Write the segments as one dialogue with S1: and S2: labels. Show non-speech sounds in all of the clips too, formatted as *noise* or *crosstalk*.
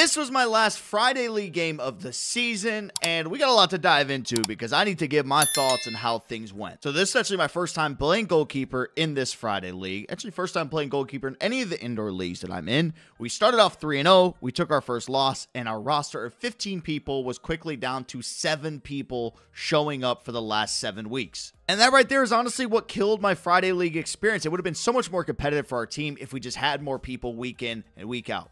S1: This was my last Friday League game of the season, and we got a lot to dive into because I need to give my thoughts on how things went. So this is actually my first time playing goalkeeper in this Friday League. Actually, first time playing goalkeeper in any of the indoor leagues that I'm in. We started off 3-0, we took our first loss, and our roster of 15 people was quickly down to 7 people showing up for the last 7 weeks. And that right there is honestly what killed my Friday League experience. It would have been so much more competitive for our team if we just had more people week in and week out.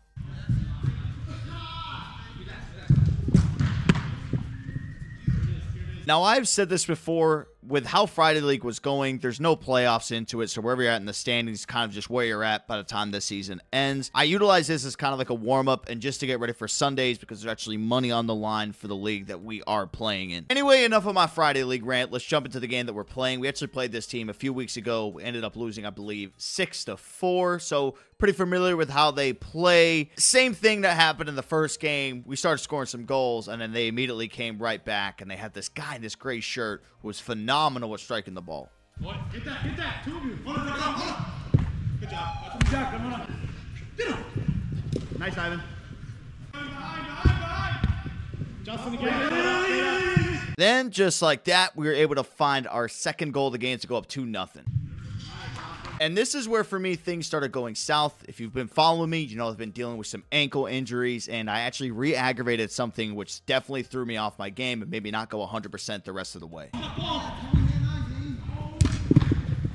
S1: Now, I've said this before with how Friday League was going, there's no playoffs into it. So wherever you're at in the standings, kind of just where you're at by the time this season ends. I utilize this as kind of like a warm up and just to get ready for Sundays because there's actually money on the line for the league that we are playing in. Anyway, enough of my Friday League rant. Let's jump into the game that we're playing. We actually played this team a few weeks ago. We ended up losing, I believe, six to four. So pretty familiar with how they play. Same thing that happened in the first game. We started scoring some goals and then they immediately came right back and they had this guy in this gray shirt who was phenomenal phenomenal at striking the ball.
S2: Get that, get that. Two of you. Hold on, hold on, hold on. Good job. Good job. Come on. Get him. Nice, Ivan. Justin again.
S1: Then, just like that, we were able to find our second goal of the game to go up 2 nothing. And this is where, for me, things started going south. If you've been following me, you know I've been dealing with some ankle injuries, and I actually re aggravated something which definitely threw me off my game and maybe not go 100% the rest of the way.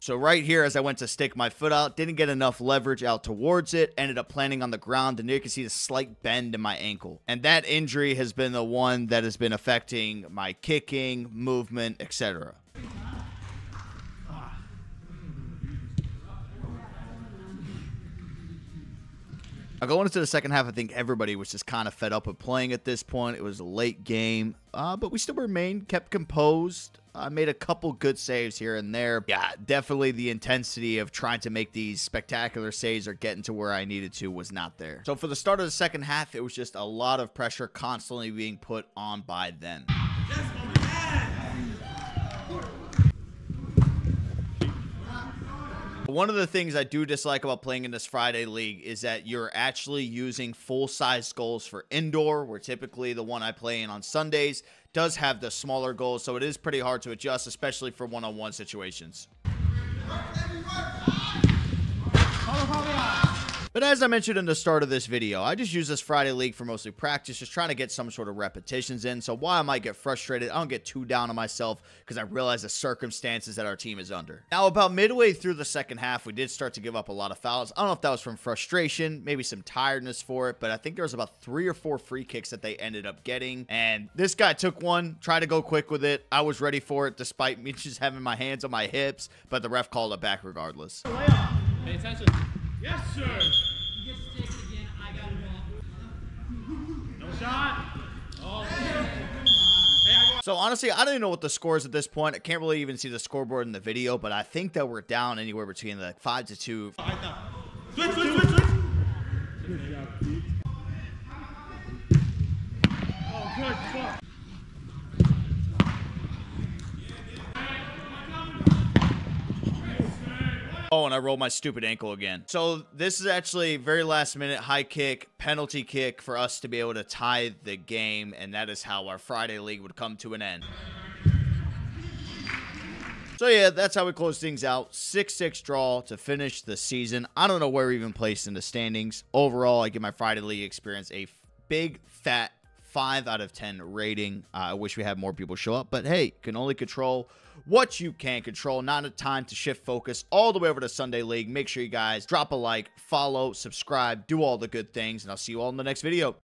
S1: So right here, as I went to stick my foot out, didn't get enough leverage out towards it, ended up landing on the ground, and you can see the slight bend in my ankle. And that injury has been the one that has been affecting my kicking, movement, etc. Now, going into the second half, I think everybody was just kind of fed up with playing at this point. It was a late game, uh, but we still remained, kept composed. I made a couple good saves here and there. Yeah, definitely the intensity of trying to make these spectacular saves or getting to where I needed to was not there. So for the start of the second half, it was just a lot of pressure constantly being put on by them. One of the things I do dislike about playing in this Friday league is that you're actually using full-size goals for indoor, where typically the one I play in on Sundays does have the smaller goals, so it is pretty hard to adjust, especially for one-on-one -on -one situations. But as I mentioned in the start of this video, I just use this Friday League for mostly practice, just trying to get some sort of repetitions in. So while I might get frustrated, I don't get too down on myself because I realize the circumstances that our team is under. Now, about midway through the second half, we did start to give up a lot of fouls. I don't know if that was from frustration, maybe some tiredness for it, but I think there was about three or four free kicks that they ended up getting. And this guy took one, tried to go quick with it. I was ready for it despite me *laughs* just having my hands on my hips, but the ref called it back regardless.
S2: Pay attention. Yes, sir. No shot. Oh,
S1: so honestly, I don't even know what the score is at this point. I can't really even see the scoreboard in the video, but I think that we're down anywhere between like five to two.
S2: Switch, switch, switch, switch.
S1: Oh, and I rolled my stupid ankle again. So this is actually very last minute high kick, penalty kick for us to be able to tie the game, and that is how our Friday league would come to an end. So yeah, that's how we close things out. 6-6 draw to finish the season. I don't know where we even placed in the standings. Overall, I give my Friday league experience a big fat 5 out of 10 rating. Uh, I wish we had more people show up, but hey, can only control what you can control. Not a time to shift focus all the way over to Sunday League. Make sure you guys drop a like, follow, subscribe, do all the good things, and I'll see you all in the next video.